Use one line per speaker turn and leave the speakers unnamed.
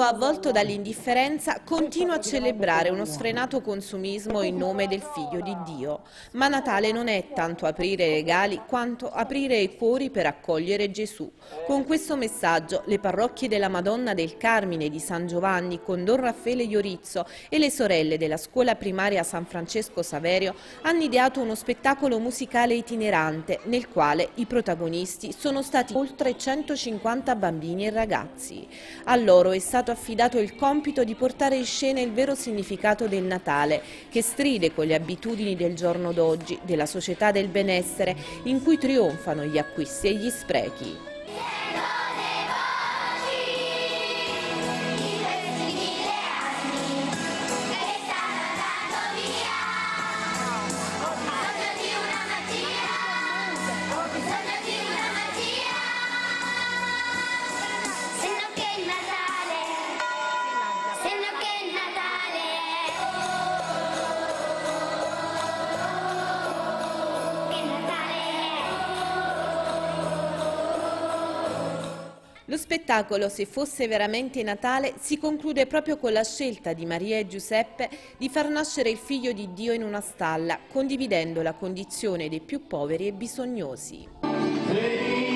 avvolto dall'indifferenza, continua a celebrare uno sfrenato consumismo in nome del figlio di Dio. Ma Natale non è tanto aprire regali quanto aprire i cuori per accogliere Gesù. Con questo messaggio le parrocchie della Madonna del Carmine di San Giovanni con Don Raffaele Iorizzo e le sorelle della scuola primaria San Francesco Saverio hanno ideato uno spettacolo musicale itinerante nel quale i protagonisti sono stati oltre 150 bambini e ragazzi. A loro è stato affidato il compito di portare in scena il vero significato del Natale, che stride con le abitudini del giorno d'oggi, della società del benessere, in cui trionfano gli acquisti e gli sprechi. Lo spettacolo, se fosse veramente Natale, si conclude proprio con la scelta di Maria e Giuseppe di far nascere il figlio di Dio in una stalla, condividendo la condizione dei più poveri e bisognosi.